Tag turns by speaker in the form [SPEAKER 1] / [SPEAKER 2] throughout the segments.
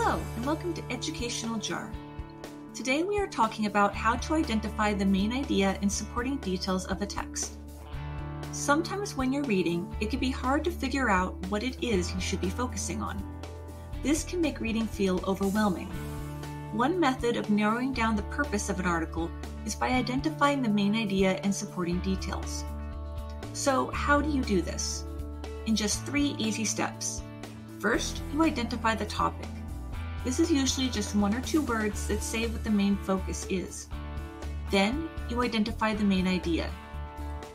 [SPEAKER 1] Hello, and welcome to Educational Jar. Today we are talking about how to identify the main idea and supporting details of a text. Sometimes when you're reading, it can be hard to figure out what it is you should be focusing on. This can make reading feel overwhelming. One method of narrowing down the purpose of an article is by identifying the main idea and supporting details. So, how do you do this? In just three easy steps. First, you identify the topic. This is usually just one or two words that say what the main focus is. Then, you identify the main idea.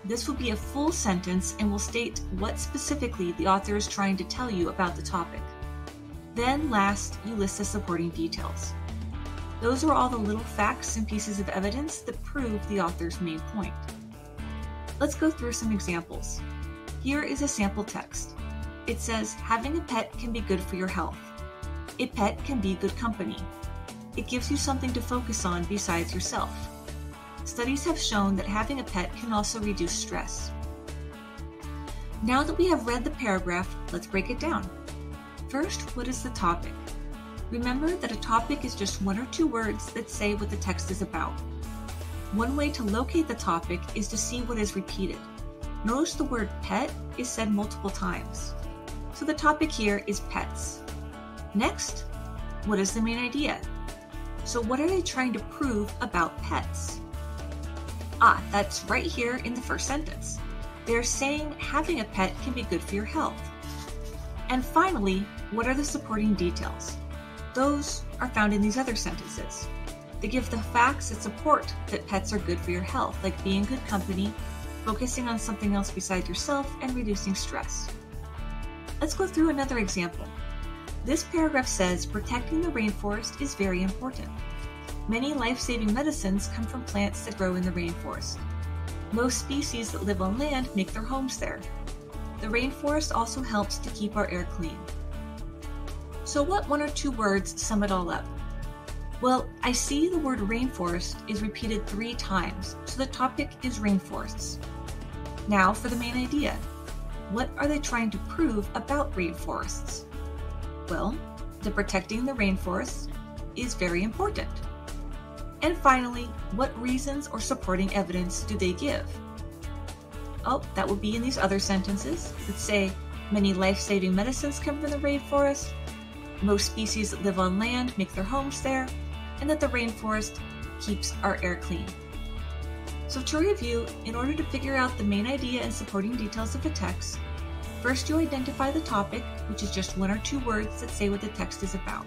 [SPEAKER 1] This will be a full sentence and will state what specifically the author is trying to tell you about the topic. Then, last, you list the supporting details. Those are all the little facts and pieces of evidence that prove the author's main point. Let's go through some examples. Here is a sample text. It says, having a pet can be good for your health. A pet can be good company. It gives you something to focus on besides yourself. Studies have shown that having a pet can also reduce stress. Now that we have read the paragraph, let's break it down. First, what is the topic? Remember that a topic is just one or two words that say what the text is about. One way to locate the topic is to see what is repeated. Notice the word pet is said multiple times. So the topic here is pets. Next, what is the main idea? So, what are they trying to prove about pets? Ah, that's right here in the first sentence. They're saying having a pet can be good for your health. And finally, what are the supporting details? Those are found in these other sentences. They give the facts that support that pets are good for your health, like being good company, focusing on something else besides yourself, and reducing stress. Let's go through another example. This paragraph says protecting the rainforest is very important. Many life saving medicines come from plants that grow in the rainforest. Most species that live on land make their homes there. The rainforest also helps to keep our air clean. So, what one or two words sum it all up? Well, I see the word rainforest is repeated three times, so the topic is rainforests. Now for the main idea. What are they trying to prove about rainforests? The protecting the rainforest is very important. And finally, what reasons or supporting evidence do they give? Oh, that would be in these other sentences that say many life saving medicines come from the rainforest, most species that live on land make their homes there, and that the rainforest keeps our air clean. So, to review, in order to figure out the main idea and supporting details of a text, first you identify the topic, which is just one or two words that say what the text is about.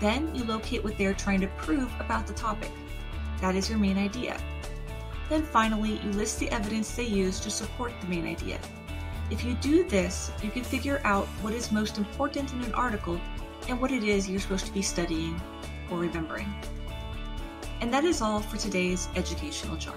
[SPEAKER 1] Then you locate what they are trying to prove about the topic. That is your main idea. Then finally, you list the evidence they use to support the main idea. If you do this, you can figure out what is most important in an article and what it is you're supposed to be studying or remembering. And that is all for today's educational jar.